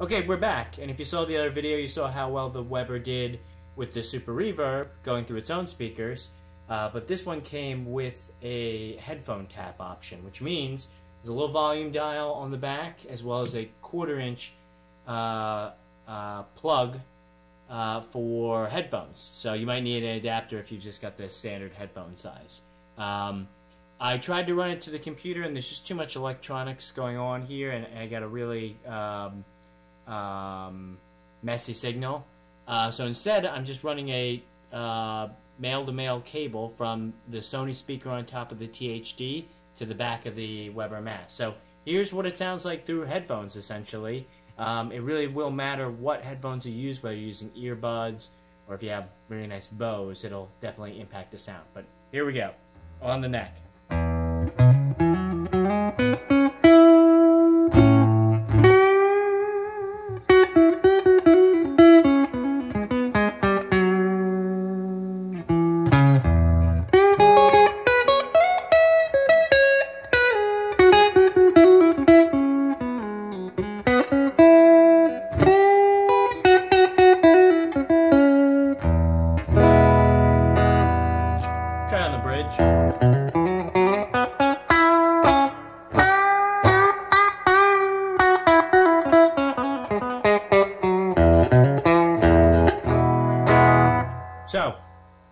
Okay, we're back, and if you saw the other video, you saw how well the Weber did with the Super Reverb going through its own speakers, uh, but this one came with a headphone tap option, which means there's a little volume dial on the back, as well as a quarter inch uh, uh, plug uh, for headphones. So you might need an adapter if you've just got the standard headphone size. Um, I tried to run it to the computer, and there's just too much electronics going on here, and I got a really um, um, messy signal. Uh, so instead, I'm just running a uh, male-to-male cable from the Sony speaker on top of the THD to the back of the Weber Mass. So here's what it sounds like through headphones, essentially. Um, it really will matter what headphones you use, whether you're using earbuds or if you have really nice Bose, it'll definitely impact the sound. But here we go, on the neck. Bridge. So,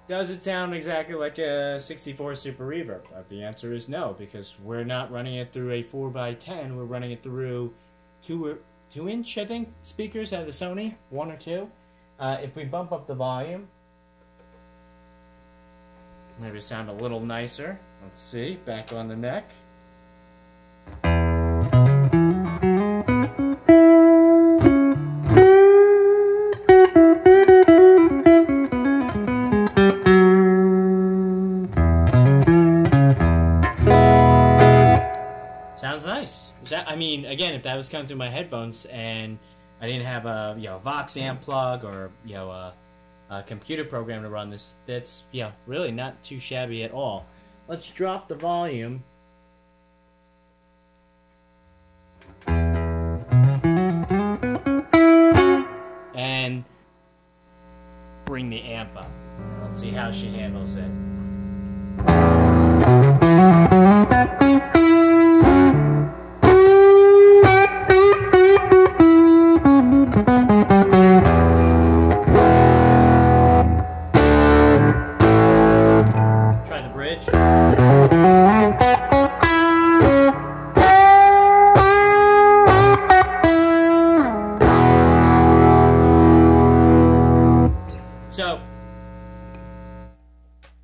does it sound exactly like a 64 Super Reverb? Uh, the answer is no, because we're not running it through a 4x10, we're running it through two, two inch, I think, speakers out of the Sony, one or two. Uh, if we bump up the volume, maybe sound a little nicer. Let's see, back on the neck. Sounds nice. That- I mean, again, if that was coming through my headphones and I didn't have a you know Vox amp plug or you know a, a computer program to run this, that's yeah really not too shabby at all. Let's drop the volume. And bring the amp up. Let's see how she handles it. So,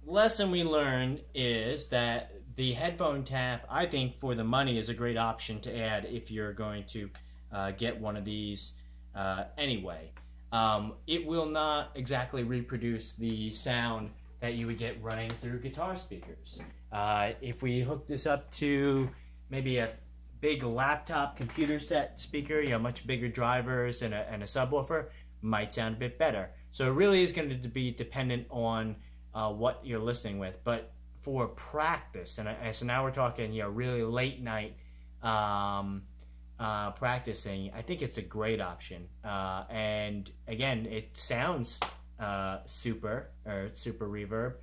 lesson we learned is that the headphone tap, I think, for the money, is a great option to add if you're going to uh, get one of these uh, anyway. Um, it will not exactly reproduce the sound that you would get running through guitar speakers. Uh, if we hook this up to maybe a big laptop computer set speaker, you know, much bigger drivers and a, and a subwoofer, might sound a bit better. So it really is going to be dependent on uh, what you're listening with. But for practice, and I, so now we're talking, you know, really late night um, uh, practicing, I think it's a great option. Uh, and again, it sounds uh, super or super reverb.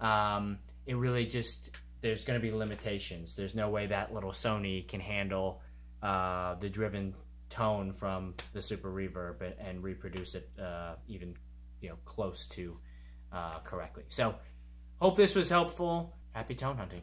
Um, it really just there's going to be limitations. There's no way that little Sony can handle uh, the driven tone from the super reverb and, and reproduce it uh, even you know close to uh, correctly. So hope this was helpful. Happy tone hunting.